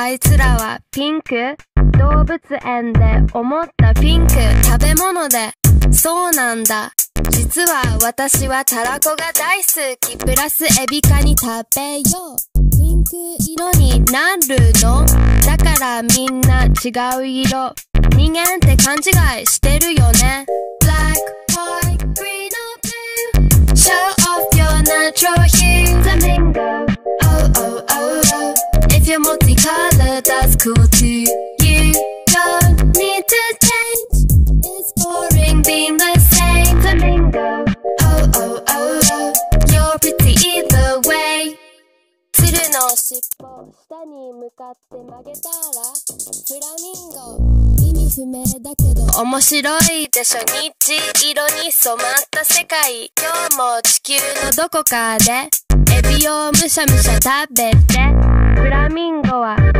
あいつらはピンク？動物園で思ったピンク。食べ物で。そうなんだ。実は私はたらこが大好き。プラスエビカニ食べよう。ピンク色になるの？だからみんな違う色。人間って勘違いしてるよね。Black, multicolored, that's cool too. You don't need to change. It's boring being the same. Flamingo. Oh, oh, oh, oh. You're pretty either way. 鶴の尻尾下に向かって曲げたらフラミンゴ意味不明だけど面白いでしょ虹色に染まった世界今日も地球のどこかでエビをむしゃむしゃ食べてフラミンゴは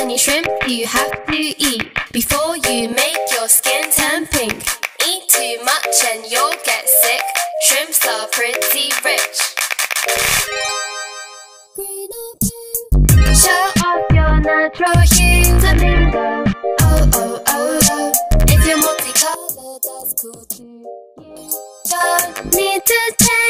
Many shrimp you have to eat before you make your skin turn pink? Eat too much and you'll get sick. Shrimps are pretty rich. Show off your natural hue. Flamingo. Oh, oh, oh, oh. If you're multicolored, that's cool too. Don't need to change.